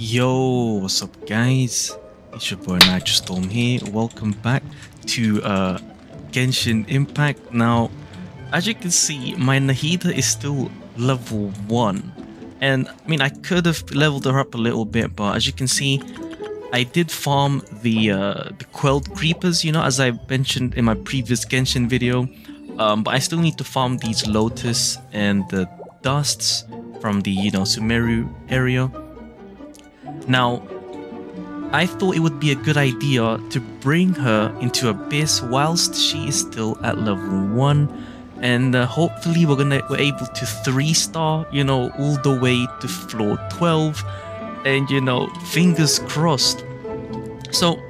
Yo, what's up, guys? It's your boy Nitrostorm here. Welcome back to uh, Genshin Impact. Now, as you can see, my Nahida is still level 1. And, I mean, I could have leveled her up a little bit, but as you can see, I did farm the, uh, the Quelled Creepers, you know, as I mentioned in my previous Genshin video. Um, but I still need to farm these Lotus and the Dusts from the, you know, Sumeru area. Now, I thought it would be a good idea to bring her into Abyss whilst she is still at level 1 and uh, hopefully we're gonna we're able to 3 star, you know, all the way to floor 12 and you know, fingers crossed. So,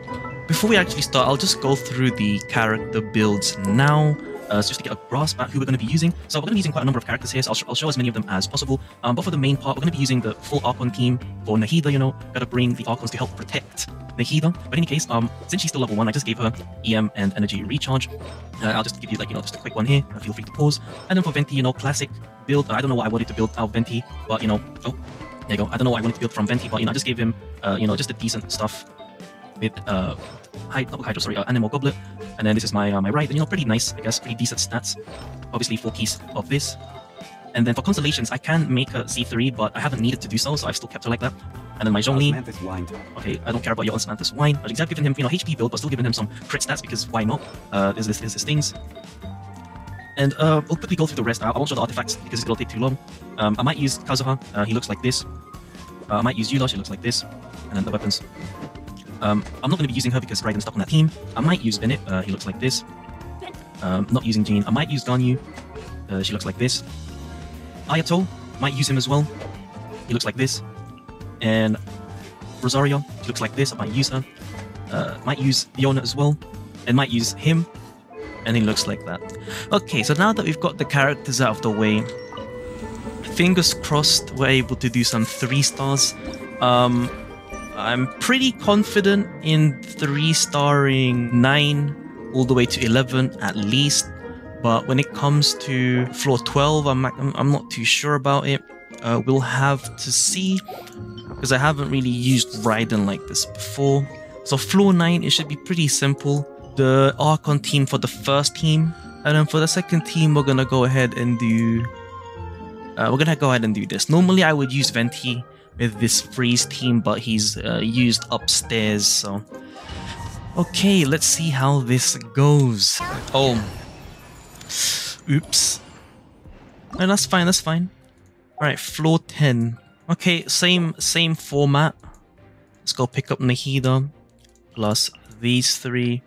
before we actually start, I'll just go through the character builds now uh, just to get a grasp at who we're going to be using. So we're going to be using quite a number of characters here, so I'll, sh I'll show as many of them as possible. Um, but for the main part, we're going to be using the full Archon team for Nahida, you know, got to bring the Archons to help protect Nahida. But in any case, um, since she's still level 1, I just gave her EM and energy recharge. Uh, I'll just give you like, you know, just a quick one here, feel free to pause. And then for Venti, you know, classic build, uh, I don't know why I wanted to build out Venti, but you know, oh, there you go. I don't know why I wanted to build from Venti, but you know, I just gave him, uh, you know, just the decent stuff with uh, hydro, not hydro, sorry, uh, anemo goblet, and then this is my uh, my right, and you know, pretty nice, I guess, pretty decent stats. Obviously, full piece of this. And then for constellations, I can make a C3, but I haven't needed to do so, so I've still kept her like that. And then my Zhongli. Okay, I don't care about your Osmanthus wine. I've given him, you know, HP build, but still giving him some crit stats because why not? Uh, is this is his things. And uh, we'll quickly go through the rest. I won't show the artifacts because it's gonna take too long. Um, I might use Kazuha. Uh, he looks like this. Uh, I might use Eula. She looks like this. And then the weapons. Um, I'm not going to be using her because Raiden's stuck on that team. I might use Bennett. Uh, he looks like this. Um, not using Jean. I might use Ganyu. Uh, she looks like this. Ayato. Might use him as well. He looks like this. And Rosaria. She looks like this. I might use her. Uh, might use Diona as well. And might use him. And he looks like that. Okay, so now that we've got the characters out of the way, fingers crossed we're able to do some three stars. Um, I'm pretty confident in three starring nine all the way to 11 at least. But when it comes to floor 12, I'm, I'm not too sure about it. Uh, we'll have to see because I haven't really used Raiden like this before. So floor 9, it should be pretty simple. The Archon team for the first team. And then for the second team, we're gonna go ahead and do... Uh, we're gonna go ahead and do this. Normally I would use Venti with this freeze team, but he's uh, used upstairs, so... Okay, let's see how this goes. Oh. Oops. No, that's fine, that's fine. Alright, floor 10. Okay, same same format. Let's go pick up Nahida. Plus these three.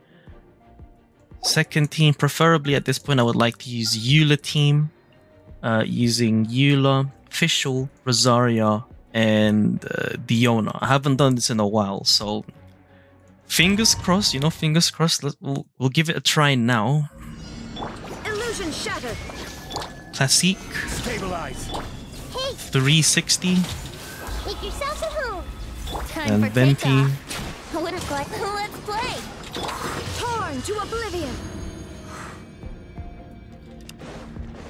Second team, preferably at this point I would like to use Eula team. Uh, using Eula, Fischl, Rosaria, and uh, Diona. I haven't done this in a while, so fingers crossed. You know, fingers crossed. Let, we'll, we'll give it a try now. Illusion shattered. Classique. Stabilize. Hey, 360 make yourselves at home. Time and for Venti. takeoff. What is like? Let's play. Torn to oblivion.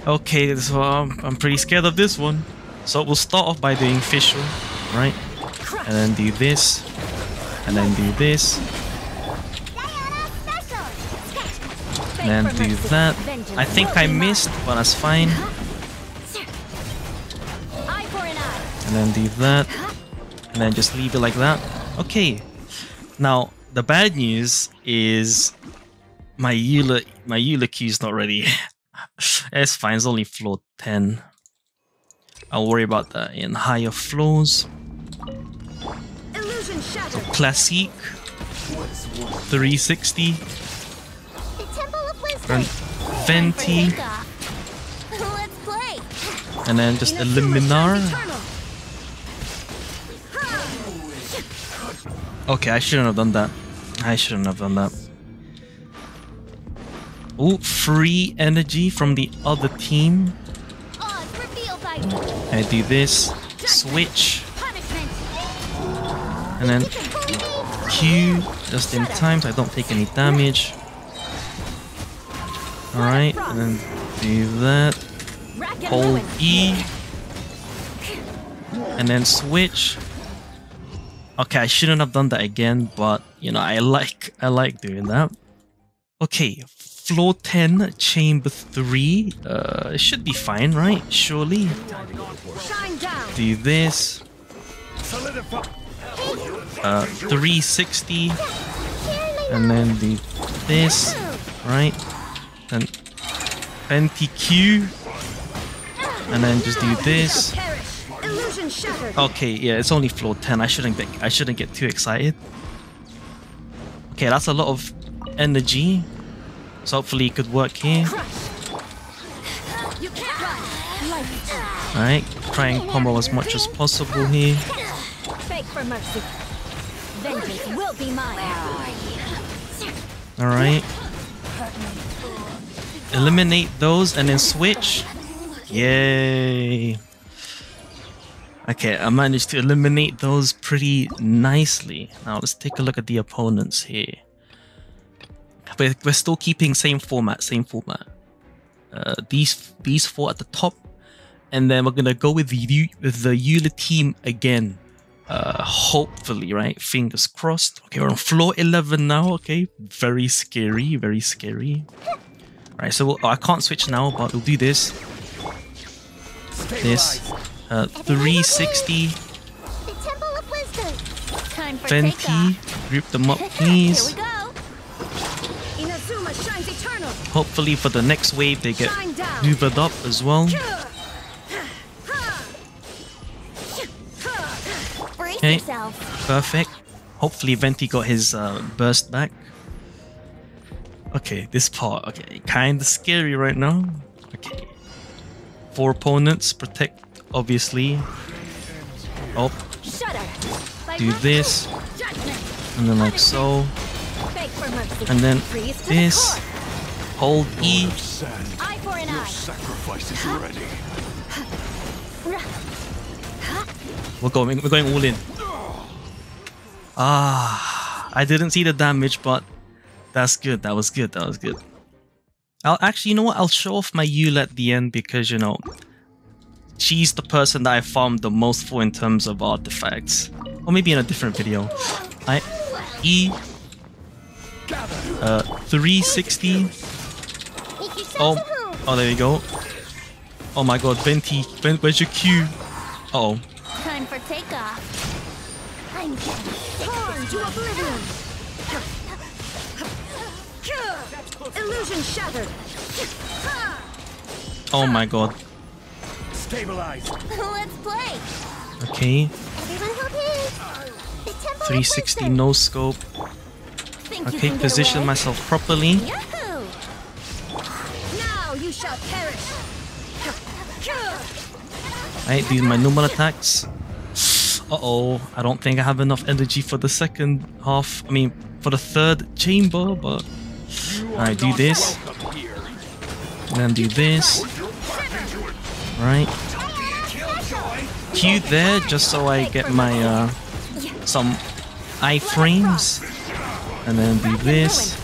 Okay, so um, I'm pretty scared of this one. So we'll start off by doing Fischl, right? And then do this. And then do this. And then do that. I think I missed, but that's fine. And then do that. And then just leave it like that. Okay. Now, the bad news is my Eula, my Eula key is not ready. it's fine, it's only floor 10. I'll worry about that in higher floors. Shattered. Classique 360 The Temple of Wisdom. and Venti Let's play. and then just a Inazuma Liminar. Okay, I shouldn't have done that. I shouldn't have done that. Ooh, free energy from the other team. I do this, switch, and then Q just in time so I don't take any damage. Alright, and then do that. Hold. E. And then switch. Okay, I shouldn't have done that again, but you know, I like I like doing that. Okay, floor 10, chamber 3. Uh, it should be fine, right? Surely. Do this. Uh, 360. And then do this, right? And Venti Q. And then just do this. Perish. Illusion shattered. Okay, yeah, it's only floor 10. I shouldn't get I shouldn't get too excited. Okay, that's a lot of energy. So hopefully it could work here. Alright, try and combo as much as possible here. Alright. Eliminate those and then switch. Yay. Okay, I managed to eliminate those pretty nicely. Now let's take a look at the opponents here. We're, we're still keeping same format, same format. Uh, these these four at the top, and then we're gonna go with the with the Eula team again. Uh, hopefully, right? Fingers crossed. Okay, we're on floor 11 now. Okay, very scary, very scary. Alright, so we'll, oh, I can't switch now, but we'll do this. This. Uh, 360. The Temple of Wisdom. Time for Venti. Group them up, please. Hopefully, for the next wave, they get Shine up as well. Okay. Perfect. Hopefully, Venti got his uh, burst back. Okay, this part, okay, kinda scary right now. Okay. Four opponents, protect, obviously. Oh, do this, and then like so. Beg for mercy. And then this. The Hold E. core. Eye for an eye. Sacrifice is ready. We're going, we're going all in. Ah, I didn't see the damage, but that's good. That was good. That was good. I'll actually, you know what? I'll show off my Eula at the end because you know she's the person that I farmed the most for in terms of artifacts, or maybe in a different video. I E uh 360. Oh, oh, there you go. Oh my God, Venti, Ven- where's your Q? Uh oh. Time for takeoff. I'm getting torn to oblivion. Illusion shattered. Oh my God. Stabilize. Let's play. Okay. Everyone hold hands. The Temple of 360 no scope. Think Okay, position myself properly. Yahoo! Right, these are my normal attacks. Uh oh, I don't think I have enough energy for the second half. I mean, for the third chamber, but. Alright, do this. And then do this. Right. Q there, just so I get my, uh, some iframes. And then do this.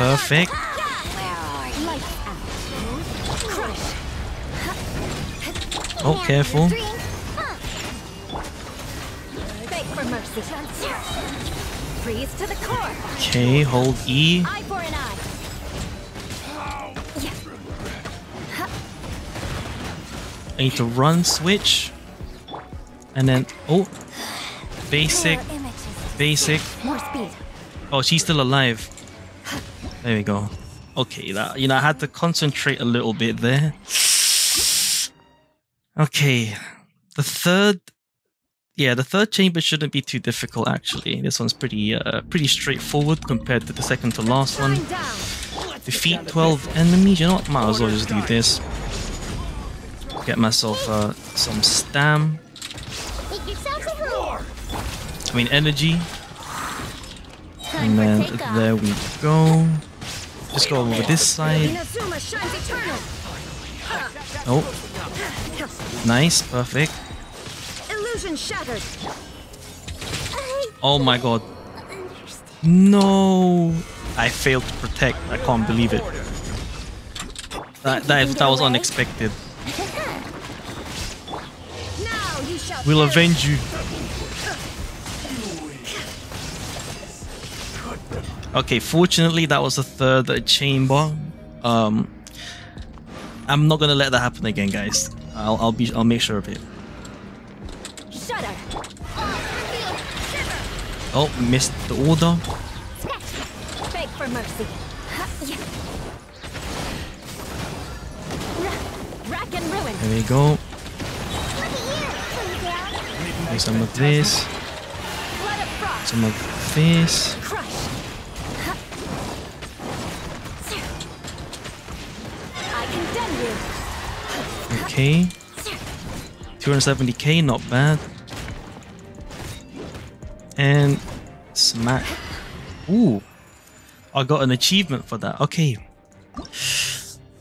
Perfect. Oh, careful. Okay, hold E. I. Need to run switch. And then, oh, basic, basic. Oh, she's still alive. There we go. Okay, that you know I had to concentrate a little bit there. Okay, the third, yeah, the third chamber shouldn't be too difficult actually. This one's pretty, uh, pretty straightforward compared to the second to last one. Defeat 12 enemies. You know what? Might as well just do this. Get myself uh, some stam. I mean energy. And then there we go. Just go over this side. Inazuma shines eternal. Oh, nice, perfect. Illusion shattered. Oh my god. No! I failed to protect. I can't believe it. That that, that was unexpected. Now you shall We'll avenge you. Okay, fortunately that was the third chamber. Um, I'm not gonna let that happen again, guys. I'll I'll be I'll make sure of it. Shudder. Oh, missed the order. Beg for mercy. Ha, yeah. Ra- Rack and ruin. There we go. Look at you. Do some of this, Blood of frost. some of this. 270k. 270k, not bad. And smack. Ooh. I got an achievement for that. Okay.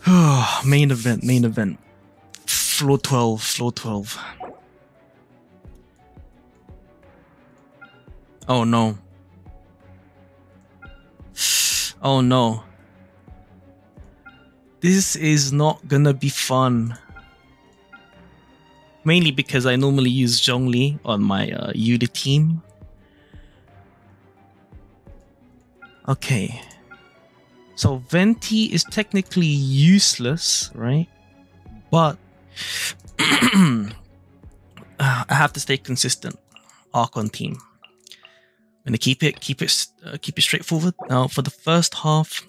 main event, main event. Floor 12, floor 12. Oh no. Oh no. This is not gonna be fun. Mainly because I normally use Zhongli on my uh, Yuda team. Okay. So Venti is technically useless, right? But I have to stay consistent. Archon team. I'm gonna keep it, keep it, uh, keep it straightforward. Now for the first half,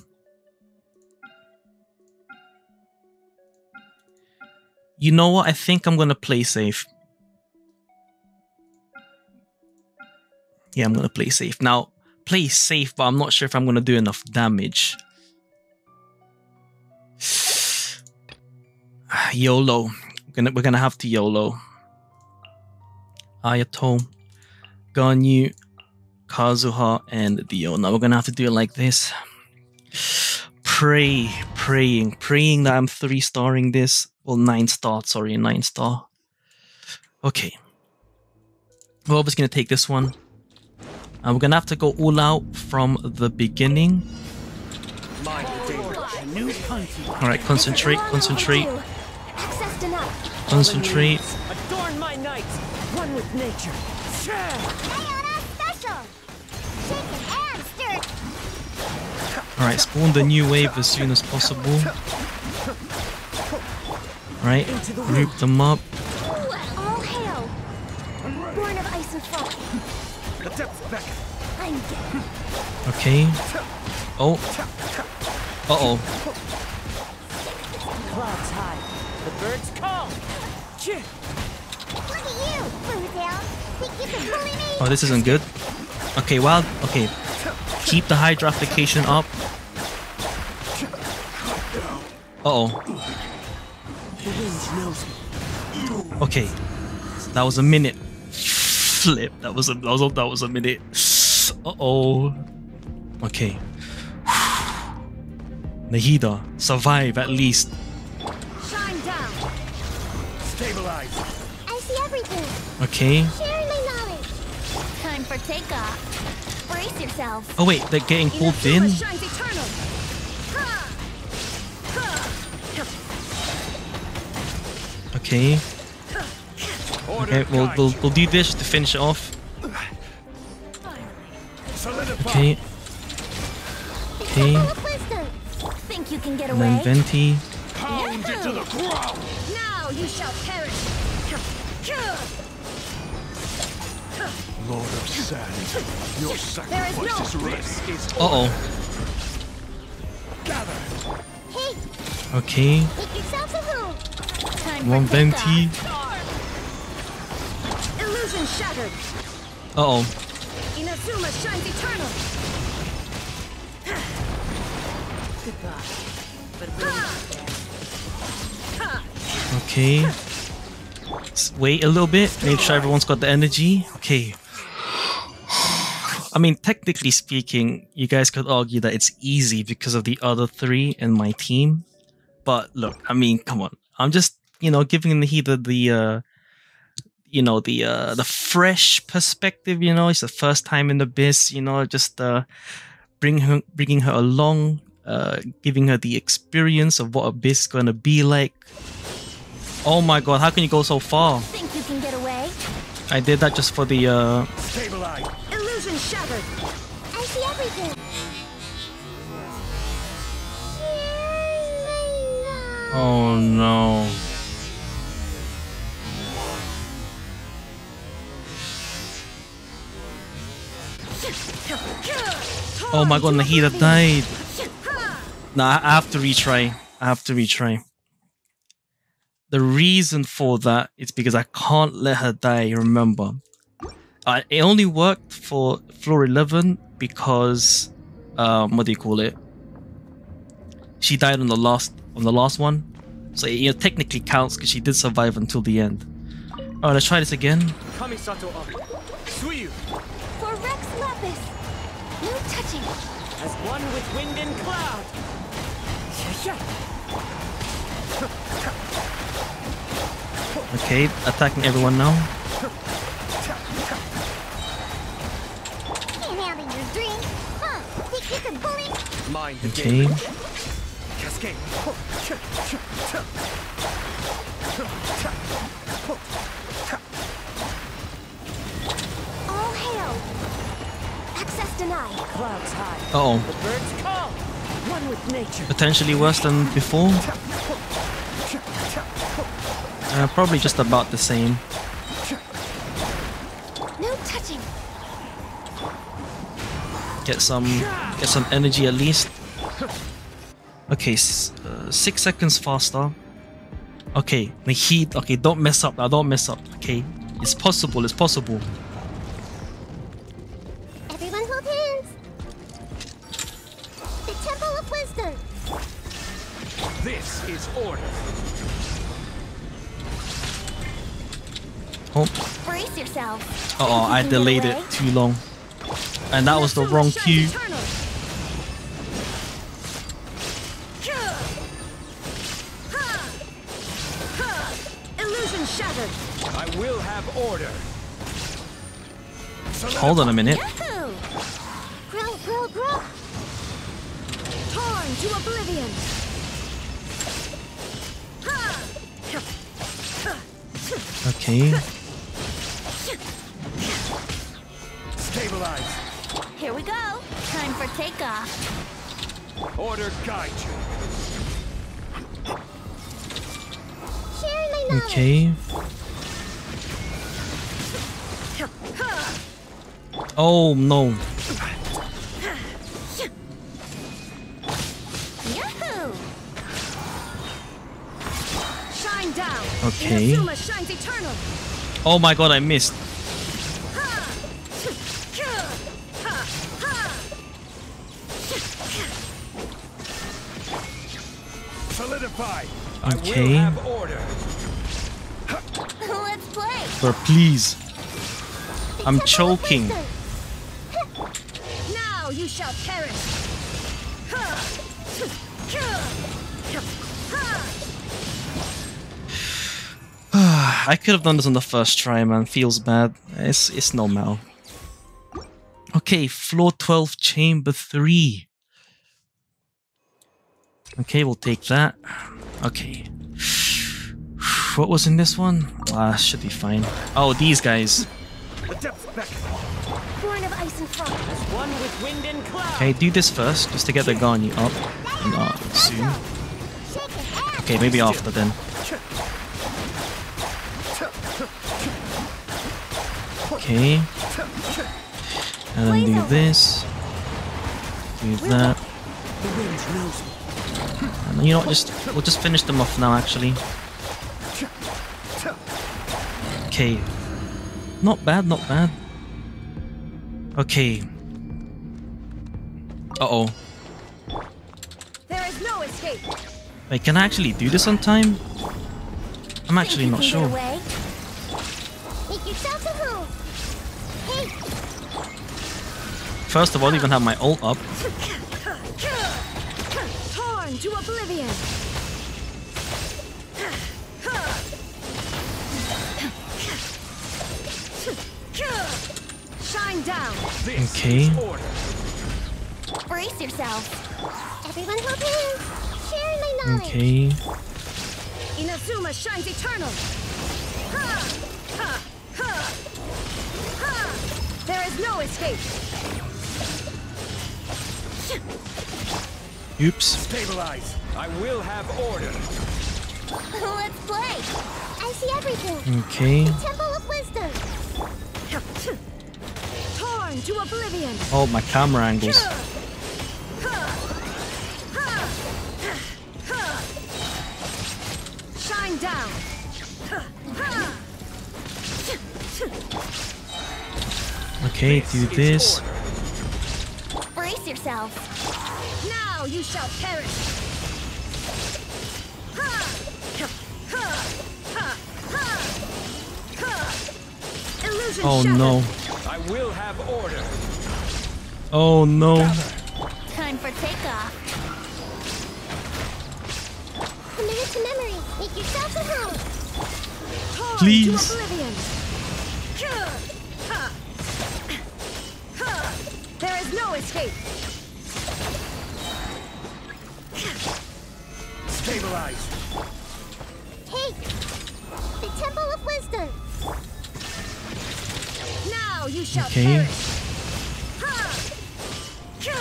you know what? I think I'm gonna play safe. Yeah, I'm gonna play safe. Now, play safe, but I'm not sure if I'm gonna do enough damage. YOLO. We're gonna we're gonna have to YOLO. Ayato, Ganyu, Kazuha, and Dio. Now we're gonna have to do it like this. Pray, praying, praying that I'm three starring this. Well, nine star, sorry, nine star. Okay. We're obviously gonna take this one. And we're gonna have to go all out from the beginning. Mind the danger. A new hunting. Alright, concentrate, concentrate, overdue. Accessed enough. concentrate. Adorn my. One with nature. Share. Ayana special. Shaken and stirred. Alright, spawn the new wave as soon as possible. Right, The group them up. All hail. Born of ice and frost. The depths beckon. I'm dead. Okay. Oh. Uh oh. Clouds high. The birds call. Look at you, Bluetail. Think you can bully me? Oh, this isn't good. Okay, well, okay. Keep the hydro application up. Uh oh. Okay. That was a minute. Flip. That was a that was a, that was a minute. Uh oh. Okay. Nahida, survive at least. Shine down. Stabilize. I see everything. Okay. Sharing my knowledge. Time for takeoff. Brace yourself. Oh wait, they're getting pulled in. Okay. Okay, we'll we'll, we'll do this to finish it off. Okay. Okay. Full. Think you can get And then? Venti. Pound it to the ground. Now you shall perish. Lord of Sand. Your sacrifice no- is ready. Is Uh oh. gather. Hey, Okay. 120. Illusion shattered. Uh oh. Inazuma shines eternal. Okay. Let's wait a little bit. Make sure everyone's got the energy. Okay. I mean, technically speaking, you guys could argue that it's easy because of the other three in my team. But look, I mean, come on. I'm just you know, giving the heater the, uh, you know, the uh, the fresh perspective. You know, it's the first time in the biz. You know, just uh, bring her, bringing her along. uh, giving her the experience of what Abyss is gonna be like. Oh my god, how can you go so far? Think you can get away? I did that just for the uh Stabilize. Illusion shattered. I see everything. Oh no. Oh my god, Nahida died. Nah, I have to retry. I have to retry. The reason for that is because I can't let her die, remember. Uh, it only worked for floor 11 because, um, what do you call it? She died on the last on the last one. So it you know, technically counts because she did survive until the end. Alright, let's try this again. No touching. As one with wind and cloud. Okay, attacking everyone now. Can't handle your drink. Huh? Think you can bully? Mind the Okay. game. Cascade. All hail. Access denied. Clouds high. Uh oh. The birds call. One with nature. Potentially worse than before. Uh, probably just about the same. No touching. Get some, get some energy at least. Okay, s- uh, six seconds faster. Okay, the heat. Okay, don't mess up now. Don't mess up. Okay, it's possible. It's possible. Temple of Wisdom. This is order. Oh, Brace yourself. uh oh, I delayed it too long, and that was the wrong cue. Illusion shattered. I will have order. Hold on a minute. Okay. Stabilize. Here we go. Time for takeoff. Order guide you. Share my knowledge. Okay. Oh no. Yahoo! Shine down. Okay. Inazuma shines eternal. Oh my god, I missed. Solidify. Okay. I will have order. Let's play. But please. I'm choking. Now you shall perish. I could have done this on the first try, man. Feels bad. It's it's normal. Okay, floor 12, chamber 3. Okay, we'll take that. Okay. What was in this one? Ah, should be fine. Oh, these guys. The depths beckon. Born of ice and frost. As one with wind and cloud. Okay, do this first, just to get the Garni up. And, uh, soon. Shake his ass. Okay, maybe after then. Okay. And then do this. Do that. The wind knows me. And you know what, just we'll just finish them off now actually. Okay. Not bad, not bad. Okay. Uh-oh. There is no escape. Wait, can I actually do this on time? I'm actually not sure. First of all, even have my ult up. torn to oblivion. Shine down. Okay. Brace yourself. Everyone hold hands. Sharing my knowledge. Okay. Inazuma shines eternal. Ha! Ha! Ha! Ha! There is no escape. Oops. Stabilize. I will have order. Let's play. I see everything. Okay. Temple of Wisdom. Torn to oblivion. Oh, my camera angles. Shine down. Okay, do this. Order. Now you shall perish. Ha! Ha! Ha! Ha! Ha! Illusion Oh shattered. no. I will have order. Oh no. Time for takeoff. Commit to memory. Make yourselves at home. Please. To oblivion. Ha! Ha! There is no escape. Stabilize. Take the Temple of Wisdom. Now you shall Okay. perish. Ha! Ha!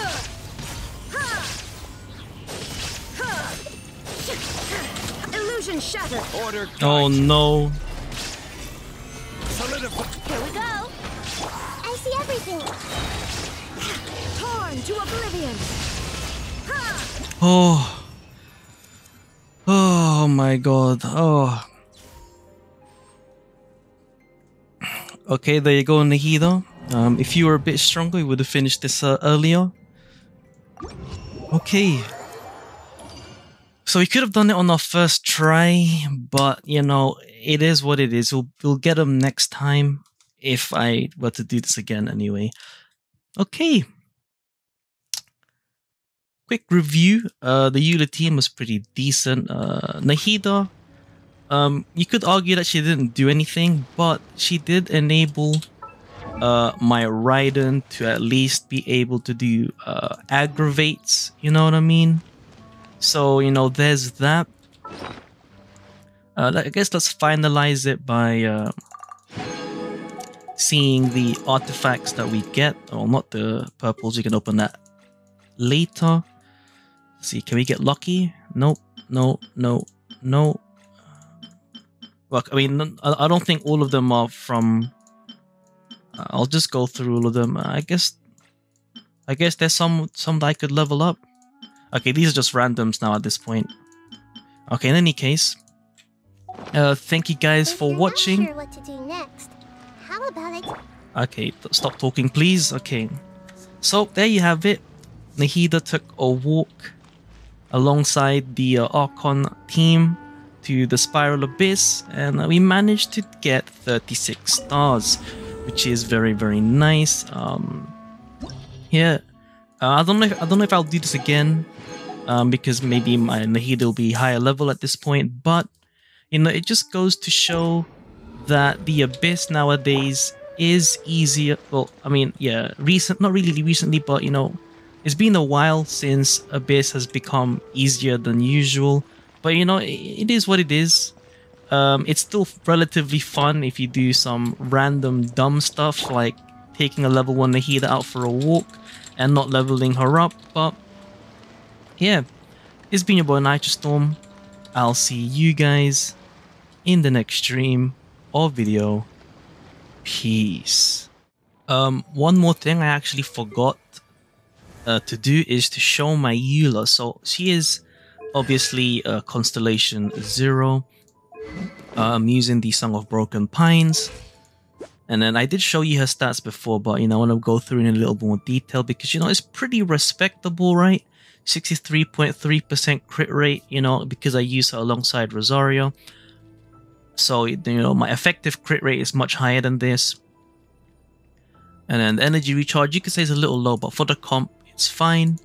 Ha! Ha! Illusion shattered. Order. Oh no. Solidify. Here we go. I see everything. Torn to oblivion. Ha! Oh. My god. Oh. Okay, there you go, Nahida. Um, if you were a bit stronger, you would have finished this uh, earlier. Okay. So we could have done it on our first try, but you know, it is what it is. We'll, we'll get them next time if I were to do this again anyway. Okay. Quick review. Uh, the Eula team was pretty decent. Uh, Nahida, um, you could argue that she didn't do anything, but she did enable uh, my Raiden to at least be able to do uh, aggravates. You know what I mean? So you know, there's that. Uh, I guess let's finalize it by uh, seeing the artifacts that we get. Oh, not the purples. You can open that later. Let's see, can we get lucky? Nope. No. No. No. Look, I mean, I don't think all of them are from. uh, I'll just go through all of them. I guess. I guess there's some some that I could level up. Okay, these are just randoms now at this point. Okay, in any case, uh, thank you guys If for watching. sure what to do next, how about it? Okay, stop talking, please. Okay. So, there you have it. Nahida took a walk alongside the uh, Archon team to the Spiral Abyss, and uh, we managed to get 36 stars, which is very, very nice. Um, yeah, uh, I don't know. If, I don't know if I'll do this again, um, because maybe my Nahida will be higher level at this point. But you know, it just goes to show that the Abyss nowadays is easier. Well, I mean, yeah, recent, not really recently, but you know, it's been a while since Abyss has become easier than usual. But you know, it, is what it is. Um, it's still relatively fun if you do some random dumb stuff like taking a level one Nahida out for a walk and not leveling her up. But yeah, it's been your boy Nitrostorm. I'll see you guys in the next stream or video. Peace. Um, one more thing I actually forgot uh, to do is to show my Eula. So she is obviously uh, Constellation Zero. Uh, I'm using the Song of Broken Pines. And then I did show you her stats before, but you know, I want to go through in a little more detail because you know it's pretty respectable, right? 63.3% crit rate, you know, because I use her alongside Rosaria. So, you know, my effective crit rate is much higher than this. And then the energy recharge, you could say is a little low, but for the comp, it's fine.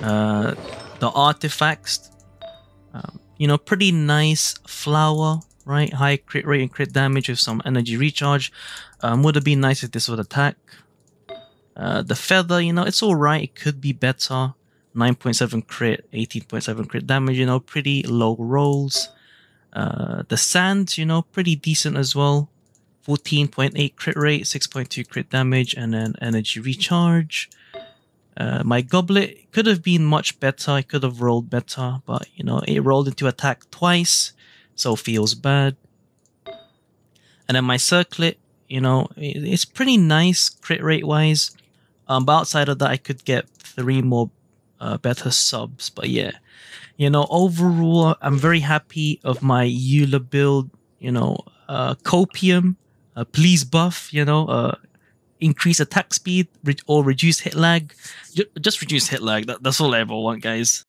Uh, the artifacts, um, you know, pretty nice flower, right? High crit rate and crit damage with some energy recharge. Um, would have been nice if this would attack. Uh, the feather, you know, it's alright. It could be better. 9.7 crit, 18.7 crit damage, you know, pretty low rolls. Uh, the sand, you know, pretty decent as well. 14.8 crit rate, 6.2 crit damage, and then energy recharge. Uh, my goblet could have been much better. I could have rolled better, but you know, it rolled into attack twice, so feels bad. And then my circlet, you know, it's pretty nice crit rate wise. Um, but outside of that, I could get three more uh, better subs. But yeah, you know, overall, I'm very happy of my Eula build. You know, uh, Copium, uh, please buff. You know, uh, increase attack speed or reduce hit lag. Ju- just reduce hit lag. That, that's all I ever want, guys.